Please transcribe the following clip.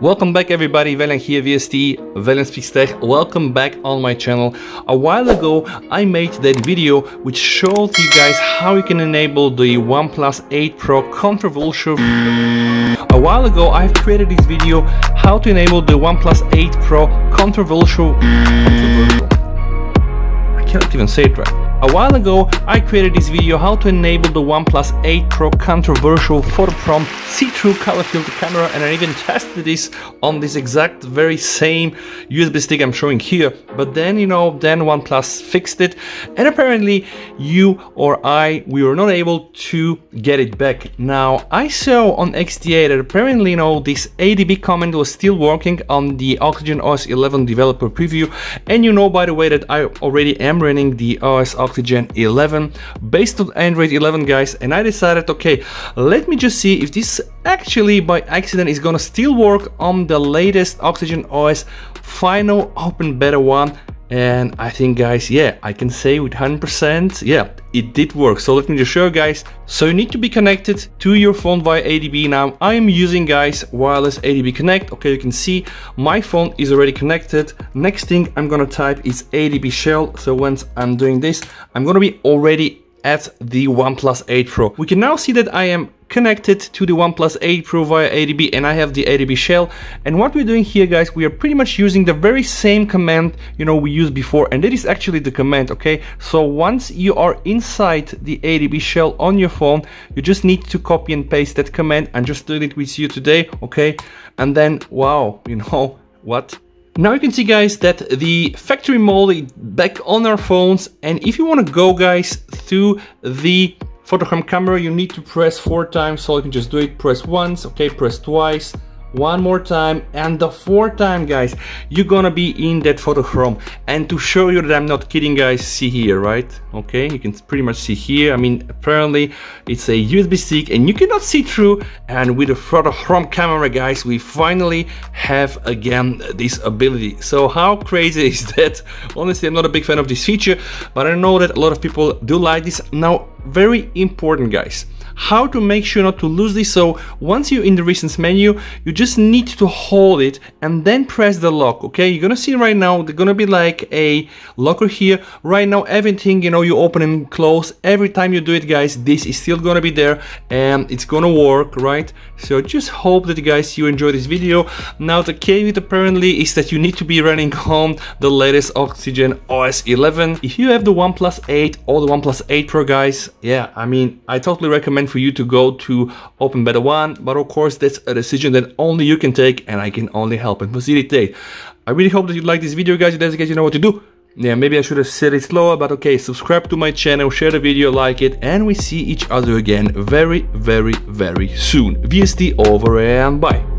Welcome back everybody, Velian here, VST, Velian Speaks Tech. Welcome back on my channel. A while ago I made that video which showed you guys how you can enable the OnePlus 8 Pro controversial. A while ago I've created this video how to enable the OnePlus 8 Pro controversial. I cannot even say it right. A while ago, I created this video how to enable the OnePlus 8 Pro controversial Photochrom see-through color filter camera and I even tested this on this exact very same USB stick I'm showing here. But then, you know, then OnePlus fixed it and apparently you or I, we were not able to get it back. Now, I saw on XDA that apparently, you know, this ADB comment was still working on the Oxygen OS 11 developer preview and you know, by the way, that I already am running the OS Oxygen 11 based on Android 11 guys and I decided okay let me just see if this actually by accident is gonna still work on the latest Oxygen OS final open beta one and I think guys yeah I can say with 100% yeah it did work. So let me just show you guys. So you need to be connected to your phone via ADB now. I am using guys wireless ADB connect. Okay you can see my phone is already connected. Next thing I'm gonna type is ADB shell. So once I'm doing this I'm gonna be already at the OnePlus 8 Pro. We can now see that I am connected to the OnePlus 8 Pro via ADB and I have the ADB shell. And what we're doing here guys we are pretty much using the very same command you know we used before and that is actually the command okay? So once you are inside the ADB shell on your phone you just need to copy and paste that command and just doing it with you today okay? And then wow you know what now you can see guys that the factory mode is back on our phones and if you want to go guys through the Photochrom camera you need to press four times. So you can just do it. Press once okay press twice one more time and the fourth time guys you're gonna be in that Photochrom. And to show you that I'm not kidding guys see here right? Okay you can pretty much see here. I mean apparently it's a USB stick and you cannot see through. And with the Photochrom camera guys we finally have again this ability. So how crazy is that? Honestly I'm not a big fan of this feature but I know that a lot of people do like this. Now very important guys. How to make sure not to lose this. So once you're in the recents menu you just need to hold it and then press the lock okay? You're gonna see right now there's gonna be like a locker here. Right now everything you know you open and close. Every time you do it guys this is still gonna be there and it's gonna work right? So just hope that guys you enjoy this video. Now the caveat apparently is that you need to be running on the latest oxygen os 11 if you have the oneplus 8 or the oneplus 8 pro guys yeah i mean i totally recommend for you to go to Open Beta 1, but of course that's a decision that only you can take and I can only help and facilitate. I really hope that you like this video guys, if that's case you know what to do. Yeah, maybe I should have said it slower, but okay, subscribe to my channel, share the video, like it, and we see each other again very, very, very soon. VST over and bye.